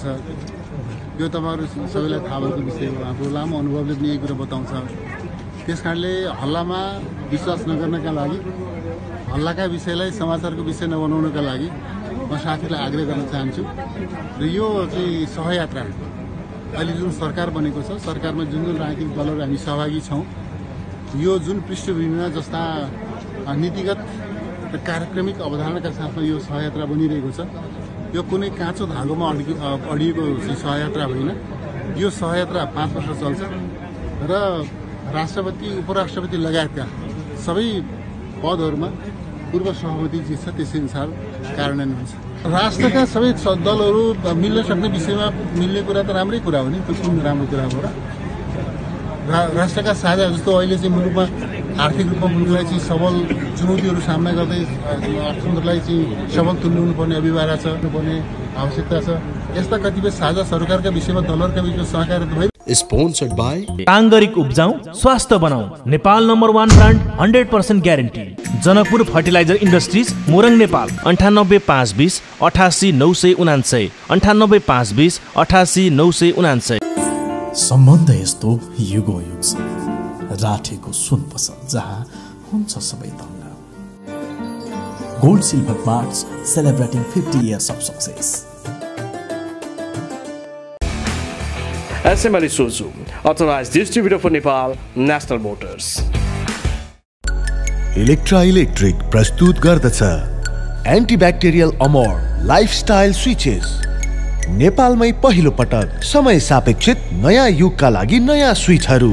यो तपाईँहरू सबैलाई थाहा भएको विषय हो हाम्रो लामो अनुभवले पनि यही कुरा बताउँछ। त्यस कारणले हल्लामा विश्वास नगर्नका लागि हल्लाका विषयलाई समाचारको विषय नबनाउनका लागि म साथीलाई आग्रह गर्न चाहन्छु। र यो चाहिँ सहयात्रा अहिले जुन सरकार बनेको छ सरकारमा जुन जुन राजनीतिक दलहरू हामी सहभागी छौँ यो जुन पृष्ठभूमिमा जस्ता नीतिगत र कार्यक्रमिक अवधारणाका साथमा यो सहयात्रा बनिरहेको छ। यो कुनै काँचो धागोमा अड्कि अडिएको सहयात्रा होइन। यो सहयात्रा पाँच वर्ष चल्छ। र राष्ट्रपति उपराष्ट्रपति लगायतका सबै पदहरूमा पूर्व सहमति जे छ त्यसै अनुसार कार्यान्वयन हुन्छ। राष्ट्रका सबै दलहरू मिल्न सक्ने विषयमा मिल्ने कुरा त राम्रै कुरा हो नि। त्यो कुन राम्रो कुरा हो र रा राष्ट्रका साझा जस्तो अहिले चाहिँ मुलुकमा आर्थिक रूपमा मुलुकलाई चाहिँ सबल चुनौतीहरू सामना गर्दै अर्थतन्त्रलाई चाहिँ सबल तुल्याउनुपर्ने अभिभारा छ पर्ने आवश्यकता छ यस्ता कतिपय साझा सरकारका विषयमा दलहरूका बिचमा सहकार्य भइ Sponsored by आङ्गरिक उब्जाउ स्वास्थ्य बनाऊ Nepal number one brand hundred percent guarantee Janakpur fertilizer industries Morang Nepal अन्ठानब्बे पाँच बिस अठासी नौ सय उनान्सय अन्ठानब्बे पाँच बिस अठासी नौ सय उनान्सय सम्बन्ध यस्तो युगो युगसँग राठेको सुन पसल जहाँ हुन्छ सबै दङ्ग gold silver parts celebrating fifty years of success. SML Isuzu, authorized distributor for Nepal, National Motors. Electra electric प्रस्तुत गर्दछ। Antibacterial Amar lifestyle switches. नेपालमै पहिलो पटक समय सापेक्षित नयाँ युगका लागि नयाँ स्विचहरू।